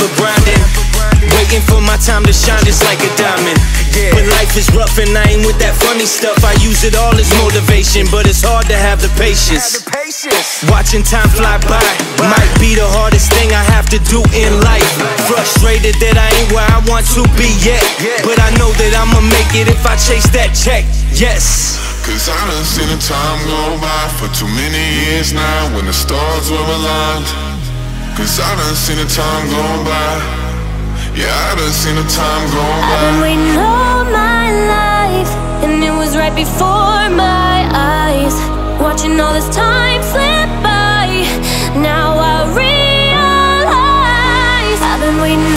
I'm grinding. Waiting for my time to shine just like a diamond. When life is rough and I ain't with that funny stuff I use it all as motivation But it's hard to have the patience. Watching time fly by Might be the hardest thing I have to do in life. Frustrated that I ain't where I want to be yet But I know that I'ma make it if I chase that check. Yes. Cause I done seen the time go by for too many years now when the stars were aligned. Cause I done seen the time go by. Yeah, I done seen the time go I've been by. waiting all my life, and it was right before my eyes. Watching all this time slip by. Now I realize I've been waiting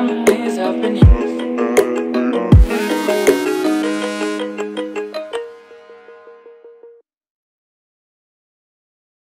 Adam is you.